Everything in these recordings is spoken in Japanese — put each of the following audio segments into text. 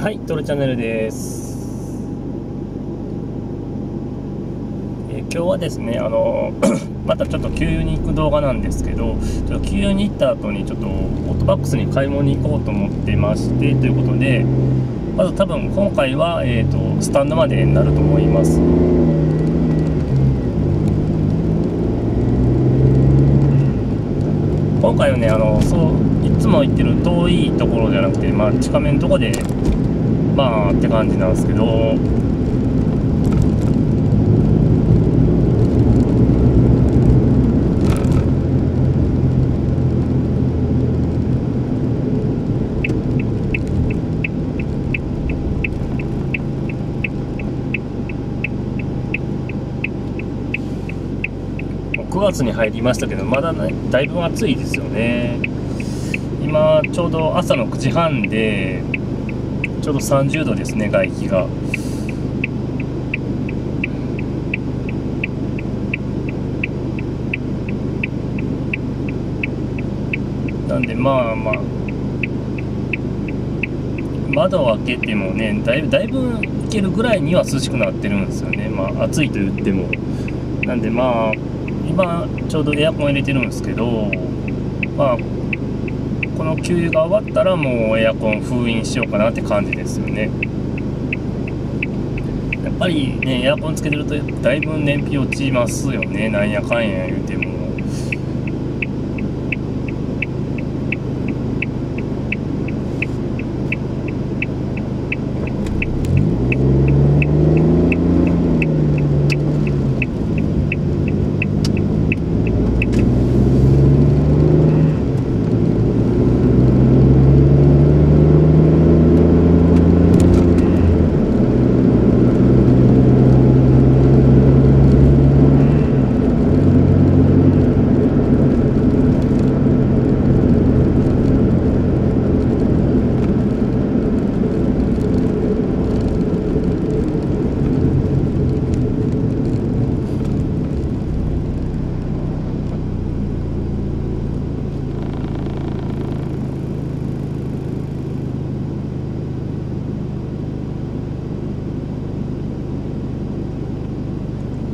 はい、トロチャンネルです。え今日はですね、あの またちょっと給油に行く動画なんですけど、ちょっと給油に行った後にちょっとオートバックスに買い物に行こうと思ってましてということで、まず多分今回はえっ、とスタンドまでになると思います。今回はね、あのそういつも行ってる遠いところじゃなくて、まあ近めのとこで。まあって感じなんですけど。9月に入りましたけどまだねだいぶ暑いですよね。今ちょうど朝の9時半でちょうど30度ですね外気が。なんでまあまあ。窓を開けてもねだいぶだいぶいけるぐらいには涼しくなってるんですよね。まあ暑いと言っても。なんでまあ今ちょうどエアコン入れてるんですけどまあこの給油が終わったらもうエアコン封印しようかなって感じですよね。やっぱりねエアコンつけてるとだいぶ燃費落ちますよね。なんやかんや言うても。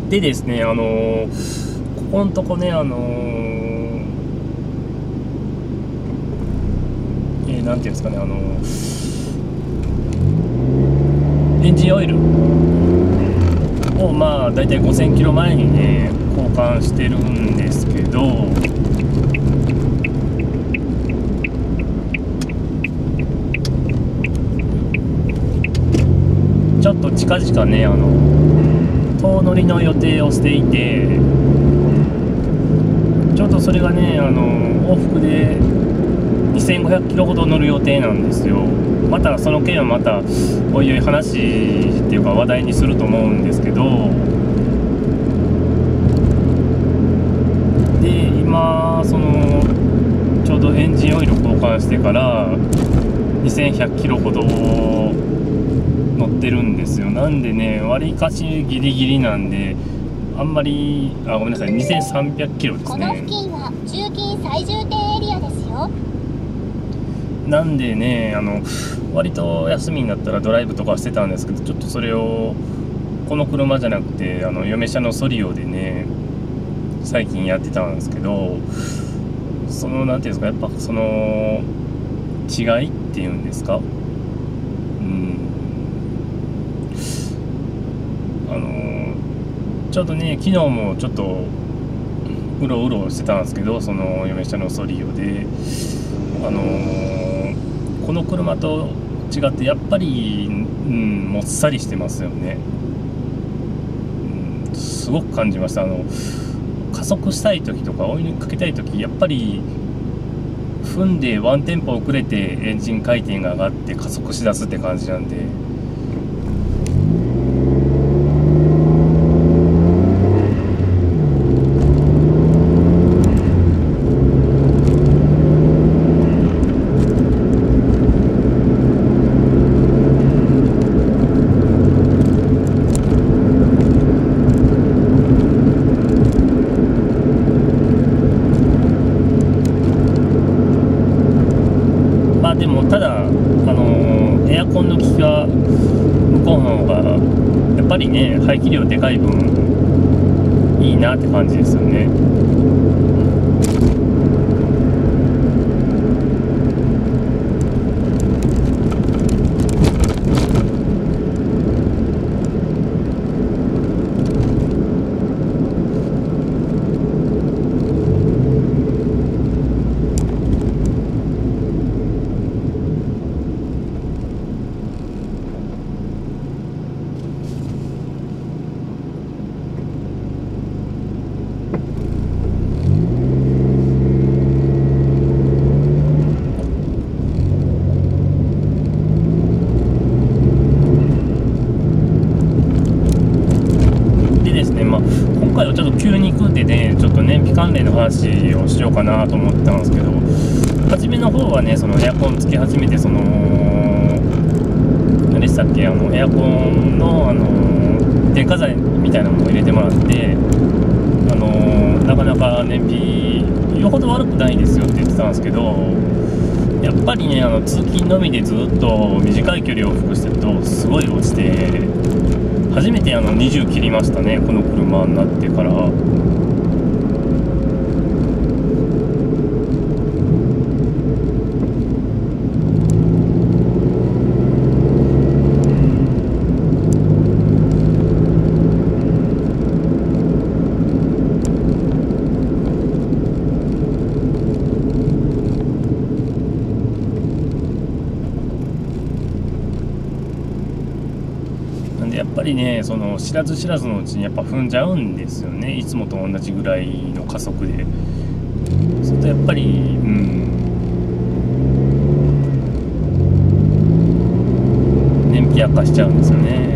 でですねあのーここのとこねあのーえーなんていうんですかねあのーエンジンオイル。をまあ大体5000キロ前にね交換してるんですけど。ちょっと近々ねあの遠乗りの予定をしていてちょうどそれがねあの往復で2500キロほど乗る予定なんですよ。またその件はまたおいおい話っていうか話題にすると思うんですけど。で今そのちょうどエンジンオイル交換してから2100キロほど乗ってるんですよ。なんでねわりかしギリギリなんであんまりあごめんなさい。2300キロですこの付ね近は中近最重点エリアですよ。なんでねあの割と休みになったらドライブとかしてたんですけどちょっとそれをこの車じゃなくてあの嫁車のソリオでね最近やってたんですけどそのなんていうんですかやっぱその違いっていうんですかうんあのちょうどね昨日もちょっとうろうろしてたんですけどその嫁車のソリオであのこの車と違ってやっぱり、うん、もっさりしてますよね、うん、すごく感じました。あの加速したい時とか追いかけたい時やっぱり踏んでワンテンポ遅れてエンジン回転が上がって加速しだすって感じなんで。ただあのエアコンの効きが向こうの方がやっぱりね排気量でかい分いいなって感じですよねでですね、まあ、今回はちょっと急に行くんでね、ちょっと燃費関連の話をしようかなと思ったんですけど、初めの方はね、そのエアコンつけ始めて、その、何でしたっけ、あのエアコンの、あの、電化剤みたいなのも入れてもらって、あの、なかなか燃費、よほど悪くないですよって言ってたんですけど、やっぱりね、あの通勤のみでずっと短い距離を往復してると、すごい落ちて、初めてあの20切りましたねこの車になってから。やっぱりねその知らず知らずのうちにやっぱ踏んじゃうんですよね。いつもと同じぐらいの加速で。それとやっぱりうん。燃費悪化しちゃうんですよね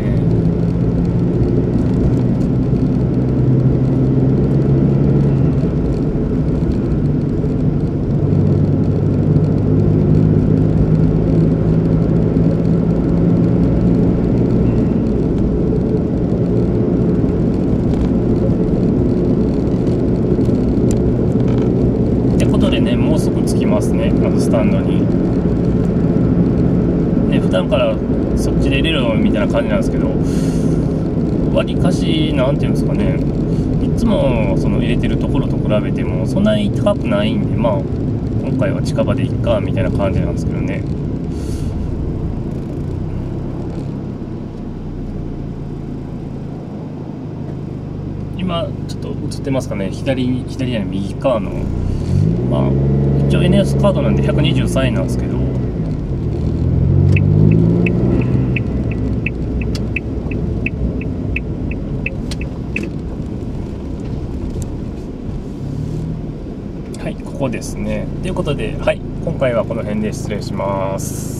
ってことでねもうすぐ着きますねあのスタンドにね普段からそっちで入れろみたいな感じなんですけどわりかしなんていうんですかね。いつもその入れてるところと比べてもそんなに高くないんでまあ今回は近場でいっかみたいな感じなんですけどね。今ちょっと映ってますかね。左に左や右側の。まあ一応 NS カードなんで123円なんですけどはいここですね。ということではい。今回はこの辺で失礼します。